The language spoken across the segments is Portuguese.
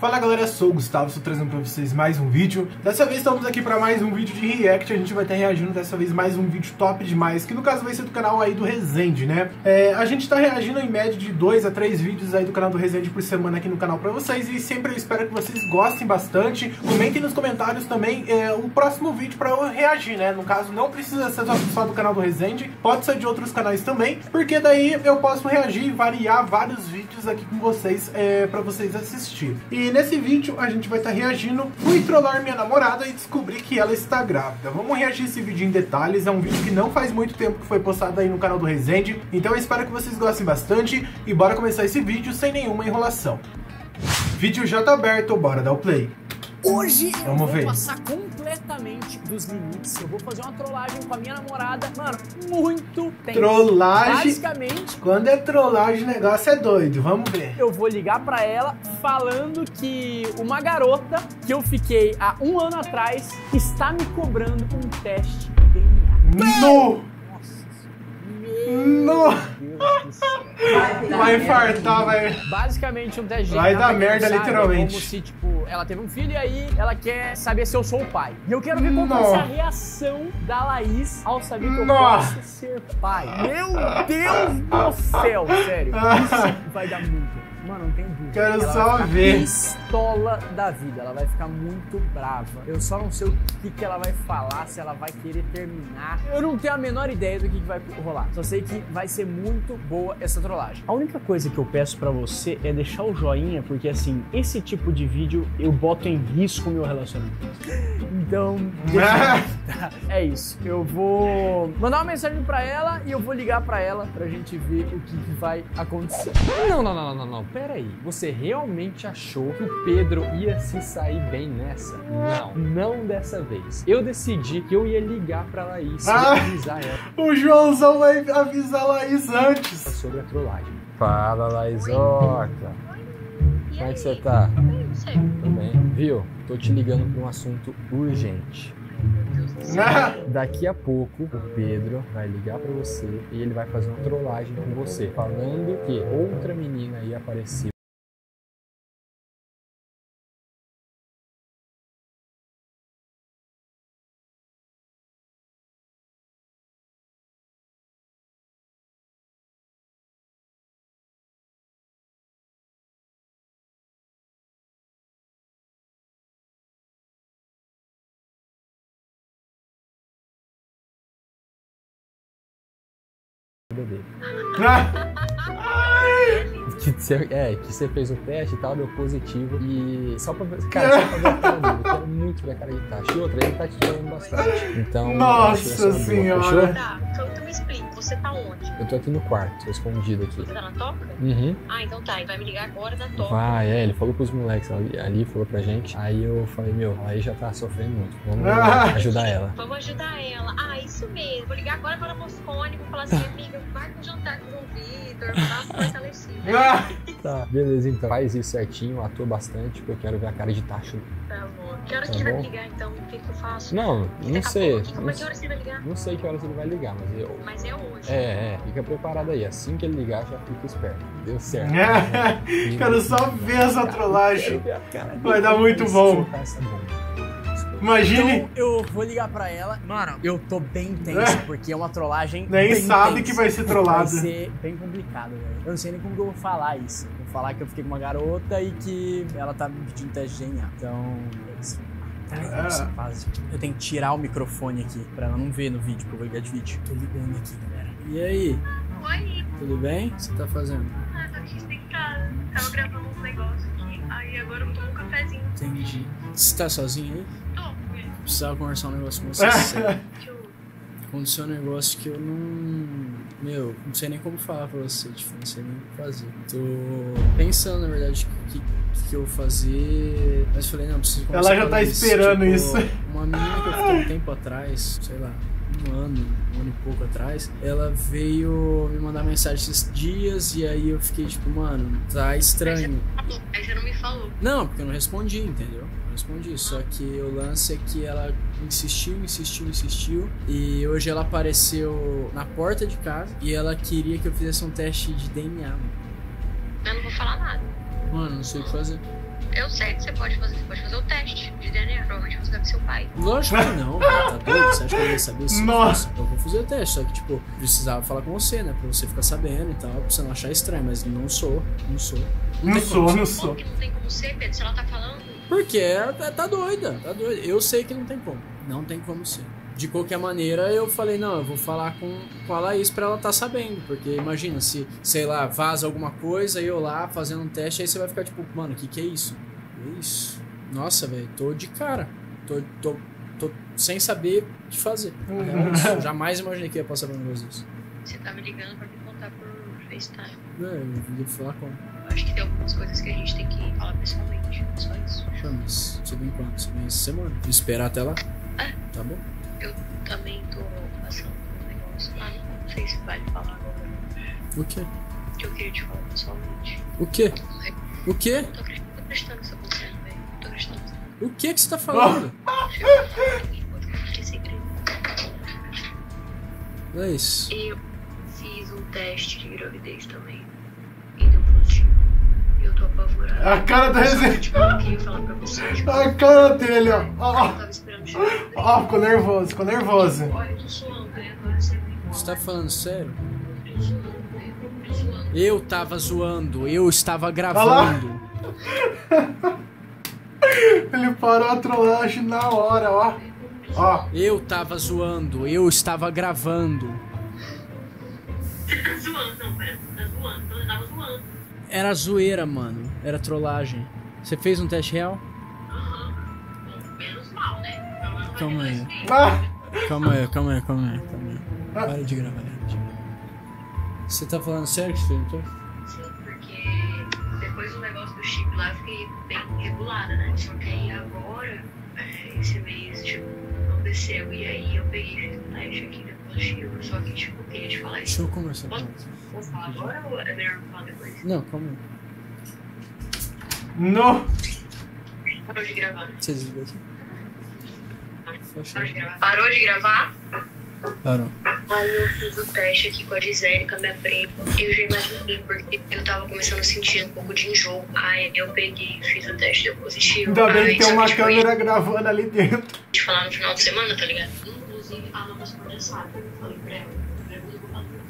Fala galera, sou o Gustavo, estou trazendo para vocês mais um vídeo. Dessa vez estamos aqui para mais um vídeo de react, a gente vai estar reagindo dessa vez mais um vídeo top demais, que no caso vai ser do canal aí do Resende, né? É, a gente está reagindo em média de 2 a 3 vídeos aí do canal do Resende por semana aqui no canal para vocês e sempre eu espero que vocês gostem bastante. Comentem nos comentários também é, o próximo vídeo para eu reagir, né? No caso não precisa ser só do canal do Resende, pode ser de outros canais também, porque daí eu posso reagir e variar vários vídeos aqui com vocês é, para vocês assistir. E e nesse vídeo a gente vai estar tá reagindo, fui trollar minha namorada e descobri que ela está grávida. Vamos reagir esse vídeo em detalhes, é um vídeo que não faz muito tempo que foi postado aí no canal do Resende, então eu espero que vocês gostem bastante e bora começar esse vídeo sem nenhuma enrolação. Vídeo já tá aberto, bora dar o play. Hoje Vamos eu vou ver. passar completamente dos limites. Eu vou fazer uma trollagem com a minha namorada, mano, muito. Trollagem? Basicamente. Quando é trollagem, o negócio é doido. Vamos ver. Eu vou ligar pra ela falando que uma garota que eu fiquei há um ano atrás está me cobrando um teste de DNA. No! Nossa! Vai infartar, vai. Basicamente, um teste Vai dar merda, literalmente. como se, tipo, ela teve um filho e aí ela quer saber se eu sou o pai. E eu quero ver qual vai ser a reação da Laís ao saber que eu Nossa. posso ser pai. Meu Deus do céu, sério. Isso vai dar muito. Mano, não tem dúvida. Quero ela só ver. pistola da vida. Ela vai ficar muito brava. Eu só não sei o que, que ela vai falar, se ela vai querer terminar. Eu não tenho a menor ideia do que, que vai rolar. Só sei que vai ser muito boa essa trollagem. A única coisa que eu peço para você é deixar o joinha, porque assim, esse tipo de vídeo eu boto em risco o meu relacionamento. Então, deixa... é isso. Eu vou mandar uma mensagem para ela e eu vou ligar para ela pra gente ver o que, que vai acontecer. Não, não, não, não, não pera aí, você realmente achou que o Pedro ia se sair bem nessa? Não, não dessa vez. Eu decidi que eu ia ligar pra Laís ah, e avisar ela. O Joãozão vai avisar a Laís antes. Sobre a trollagem. Fala, Laísoca. Como é que você tá? Tudo bem. Viu? Tô te ligando pra um assunto urgente. Daqui a pouco o Pedro vai ligar para você e ele vai fazer uma trollagem com você, falando que outra menina aí apareceu que você, é, que você fez o teste e tal, deu positivo. E só pra ver. Cara, só pra ver a cara dele. Eu quero muito ver a cara de taxa. E outra, ele tá te dando bastante. Então. Nossa senhora! Fechou? Tá, então me explica, você tá onde? Eu tô aqui no quarto, tô escondido aqui. Você tá na toca? Uhum. Ah, então tá, ele vai me ligar agora da toca. Vai, é, ele falou pros moleques ali, ali falou pra gente. Aí eu falei, meu, aí já tá sofrendo muito. Vamos ah. ajudar ela. Vamos ajudar ela. Ah, isso mesmo. Vou ligar agora para a Moscone, vou falar assim, amiga, marca um jantar com o Vitor, uma fortalecida. Ah. Tá, beleza, então. Faz isso certinho, atua bastante, porque eu quero ver a cara de tacho. Tá bom. Que hora tá que ele vai ligar, então? O que, que eu faço? Não, não sei. Pouco, não, que horas ele vai ligar? Não sei que horas ele vai ligar, mas eu... Mas é hoje. É, é. Fica preparado aí. Assim que ele ligar, já fica esperto. Deu certo. quero só ver essa trollagem. Vai dar muito bom. Imagine. Então, eu vou ligar pra ela. Mano, eu tô bem tenso, é. porque é uma trollagem. Nem sabe tensa. que vai ser trollado. Vai ser bem complicado, velho. Eu não sei nem como eu vou falar isso. Falar que eu fiquei com uma garota e que ela tá me pedindo teste de DNA. Então, é isso. É. Eu tenho que tirar o microfone aqui pra ela não ver no vídeo, porque eu vou ligar de vídeo. Tô ligando aqui, galera. E aí? Oi. Tudo bem? O que você tá fazendo? Ah, tô aqui deitada. Tava gravando uns negócios aqui. Aí agora eu tomo um cafezinho. Entendi. Você tá sozinho aí? precisava conversar um negócio com você. Aconteceu um negócio que eu não. Meu, não sei nem como falar pra você, tipo, não sei nem o que fazer. Tô pensando, na verdade, o que, que, eu vou fazer. Mas falei, não, preciso Ela já tá esperando isso. Tipo, uma menina que eu fiquei um tempo atrás, sei lá, um ano, um ano e pouco atrás, ela veio me mandar mensagem esses dias e aí eu fiquei tipo, mano, tá estranho. Aí você não me falou. Não, porque eu não respondi, entendeu? respondi. Só que o lance é que ela insistiu, insistiu, insistiu. E hoje ela apareceu na porta de casa e ela queria que eu fizesse um teste de DNA. Eu não vou falar nada. Mano, não sei o que fazer. Eu sei que você pode fazer, você pode fazer o teste de DNA. Provavelmente você deve ser o pai. Lógico que não, tá doido? Você acha que eu ia saber se Nossa. Eu vou fazer o teste, só que, tipo, precisava falar com você, né? Pra você ficar sabendo e tal, pra você não achar estranho, mas não sou, não sou. Não tem sou, não sou. que não tem como ser, Pedro? Se ela tá falando. Porque ela tá- tá doida, tá doida. Eu sei que não tem como. Não tem como ser. De qualquer maneira, eu falei, não, eu vou falar com, com a Laís pra ela tá sabendo. Porque imagina, se, sei lá, vaza alguma coisa e eu lá fazendo um teste, aí você vai ficar tipo, mano, o que que é isso? Que isso? Nossa, velho, tô de cara. Tô, tô, tô sem saber o que fazer. Real, Eu jamais imaginei que ia passar por um negócio desse. Você tá me ligando pra me contar por FaceTime. É, eu vim falar com. Eu acho que tem algumas coisas que a gente tem que falar pessoalmente. Só isso. Ah, mas você vem quando? Você vem essa semana? Esperar até lá? É. Tá bom? Eu também tô passando por um negócio lá. Não sei se vale falar agora. O quê? Que eu queria te falar pessoalmente. O quê? O quê? Tô acreditando, que isso acontecendo, velho. Tô acreditando que O que que você tá falando? É isso. Eu fiz um teste de gravidez também. E deu positivo. E eu tô apavorada. A cara. Tipo, eu queria falar pra você. Tipo, A cara dele, ó. Ó, tava esperando chegar. ó. Ó, ficou nervoso, ficou nervoso. Você tá falando sério? Eu tava zoando, eu estava lá. gravando. Ele parou a trollagem na hora, ó. Ó. Eu tava zoando, eu estava gravando. Era zoeira, mano. Era trollagem. Você fez um teste real? Aham. Bom, menos mal, né? Calma ter aí. Ah, Calma aí, calma aí, calma aí, calma aí. Para de gravar, para de gravar. Você tá falando sério que você fez um teste? Sim, porque depois do negócio do chip lá, eu fiquei bem regulada, né? Só que aí agora, é, esse mês, tipo, não desceu. E aí eu peguei e fiz um teste aqui deu positivo. Só que, tipo, eu queria te falar Deixa isso. eu conversar com Posso, você. posso falar agora ou é melhor falar depois? Não, calma aí. no. Parou de gravar. Você desligou aqui? Parou de gravar. Parou de gravar? Parou. Aí eu fiz o teste aqui com a Gisele, com a minha prima. Eu já imaginei, porque eu tava começando a sentir um pouco de enjoo. Aí eu peguei, fiz o teste, deu positivo. Ainda bem que tem uma câmera gravando ali dentro. te falar no final de semana, tá ligado? Inclusive, a Pascoal sabe. Eu falei pra ela.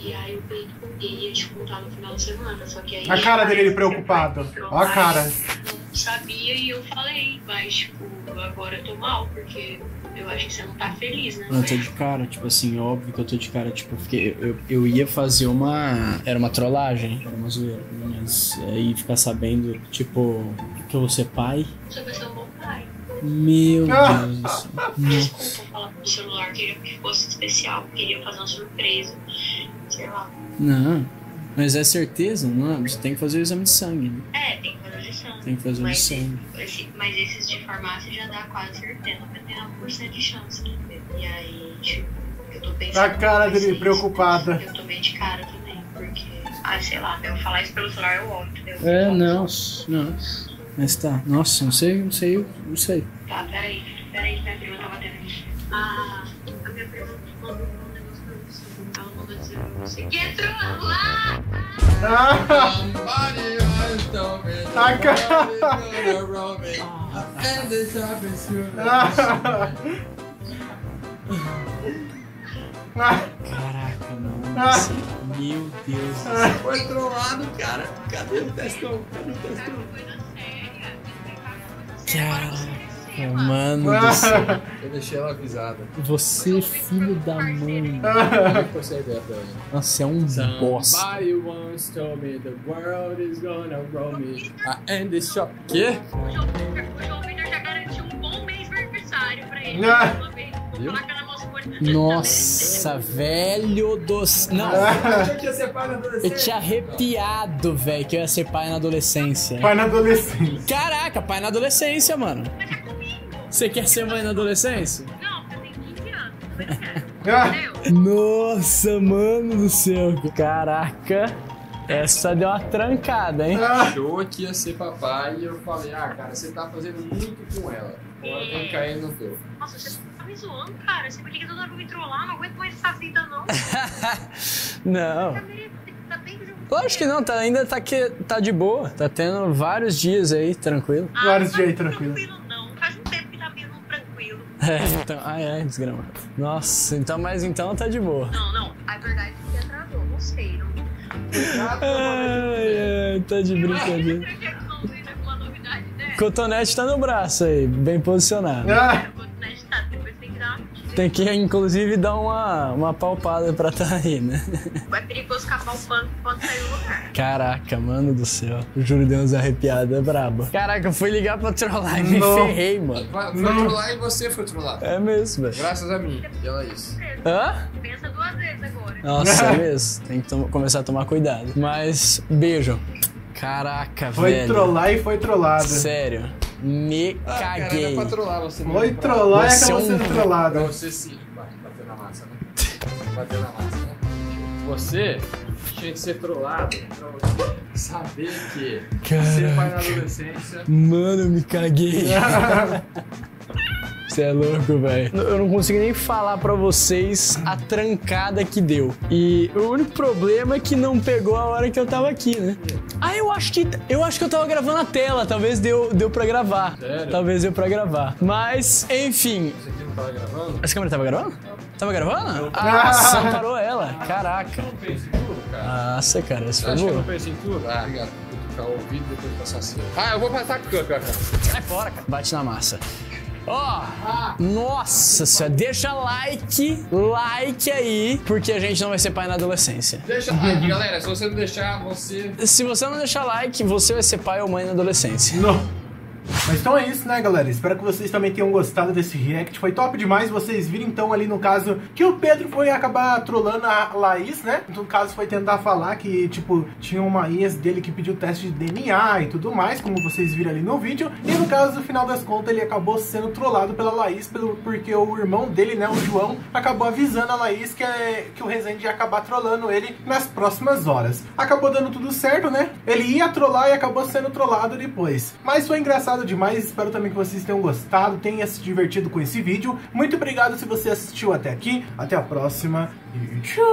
E aí eu peguei e ia te contar no final de semana. Só que aí. A cara dele preocupado. Ó a cara. Não sabia e eu falei, mas tipo, agora eu tô mal, porque eu acho que você não tá feliz, né? Eu tô de cara, tipo assim, óbvio que eu tô de cara, tipo, porque eu, eu ia fazer uma. Era uma trollagem, era uma zoeira. Mas aí ficar sabendo, tipo, que eu vou ser pai. Você vai ser um bom pai. Meu Ah. Deus do céu. Nossa. Desculpa pro celular, queria que fosse especial, queria fazer uma surpresa. Sei lá. Não. Mas é certeza? Não, você tem que fazer o exame de sangue. né? É, tem que fazer de sangue. Tem que fazer o de sangue. esse- mas esses de farmácia já dá quase certeza, 99% de chance. né? E aí, tipo, eu tô pensando. A cara dele preocupada. Eu tô meio de cara também, porque. Ah, sei lá, eu falar isso pelo celular eu óbvio, entendeu? É, não. Não. Mas tá. Nossa, não sei, não sei, não sei. Tá, peraí, peraí, tendo isso. Ah, a minha prima mandou um negócio pra você. Ela mandou dizer pra você que entrou lá! Ah, A Caraca, mano. Ah. Meu Deus. Foi trollado, cara. Cadê o testão? Cadê o testão? Coisa séria, explicar coisa séria. Caraca, mano do céu. Eu deixei ela avisada. Você, filho da mãe. Como você? Nossa, é um bosta. Somebody once told me the world is gonna roll me. I end this shop. Quê? O João Vitor já garantiu um bom mês de aniversário pra ele. Ah. Na. Nossa, velho do. Não, eu tinha arrepiado, velho, que eu ia ser pai na adolescência. pai na adolescência. Caraca, pai na adolescência, mano. É. Você quer ser mãe na adolescência? Não, porque eu tenho 15 anos. Quero. Ah, Entendeu? Nossa, mano do céu. Caraca, essa deu uma trancada, hein? ah, Achou que ia ser papai e eu falei, ah, cara, você tá fazendo muito com ela. Agora vamos cair no teu. Nossa, você tá me zoando, cara. Você me liga toda hora pra me trollar. Não aguento mais essa vida, não. Não. Tá meio- Tá bem que Lógico não, tá, ainda tá, que, tá de boa. Tá tendo vários dias aí, tranquilo. Ah, Vários não dias aí, tá tranquilo. tranquilo É, então, ah, é, desgrama. Nossa, então, mas então tá de boa. Não, não. A verdade é que atrasou. Não sei. Não... Ai, ai, tá de brincadeira. Né? Cotonete tá no braço aí, bem posicionado. Ah, Tem que, inclusive, dar uma, uma palpada pra tá aí, né? É perigoso escapar o pano quando sair do lugar. Caraca, mano do céu. Juro, deu umas arrepiadas braba. Caraca, eu fui ligar pra trollar e me Não. ferrei, mano. Foi foi Não. trollar e você foi trollar. É mesmo, velho. Graças a mim. E ela é isso. Hã? Pensa duas vezes agora. Nossa, é mesmo. Tem que começar a tomar cuidado. Mas, beijo. Caraca, foi velho. trollar e foi trollado. Sério. Me Ah, cara, caguei. era pra trollar você. Foi trollar e Você é acabou um- sendo Pra trollado. você sim. Bate- Bateu na massa, né? Bateu na massa, né? Você tinha que ser trollado pra você saber que ser pai na adolescência Mano, eu me caguei. Você é louco, velho. Eu não consigo nem falar pra vocês a trancada que deu. E o único problema é que não pegou a hora que eu tava aqui, né? Ah, eu acho que eu acho que eu tava gravando a tela, talvez deu, deu pra gravar. Sério? Talvez deu pra gravar. Mas, enfim. Você aqui não tava gravando? Essa câmera tava gravando? Tava gravando? Ah, só parou ela. Caraca. Nossa, cara, essa Você foi boa. tudo? Ah, obrigado o ouvido e depois passar assim. Ah, eu vou passar a câmera, cara. Sai fora, cara. Bate na massa. Ó, nossa senhora, deixa like, like aí, porque a gente não vai ser pai na adolescência. Deixa like, galera. Se você não deixar, você. Se você não deixar like, você vai ser pai ou mãe na adolescência. Não. Mas então é isso, né, galera? Espero que vocês também tenham gostado desse react. Foi top demais vocês viram, então, ali no caso, que o Pedro foi acabar trolando a Laís, né? No caso, foi tentar falar que, tipo, tinha uma ex dele que pediu teste de DNA e tudo mais, como vocês viram ali no vídeo. E no caso, no final das contas, ele acabou sendo trollado pela Laís, pelo, porque o irmão dele, né, o João, acabou avisando a Laís que, é, que o Rezende ia acabar trollando ele nas próximas horas. Acabou dando tudo certo, né? Ele ia trollar e acabou sendo trollado depois. Mas foi engraçado demais, espero também que vocês tenham gostado, tenham se divertido com esse vídeo. Muito obrigado se você assistiu até aqui. Até a próxima e tchau!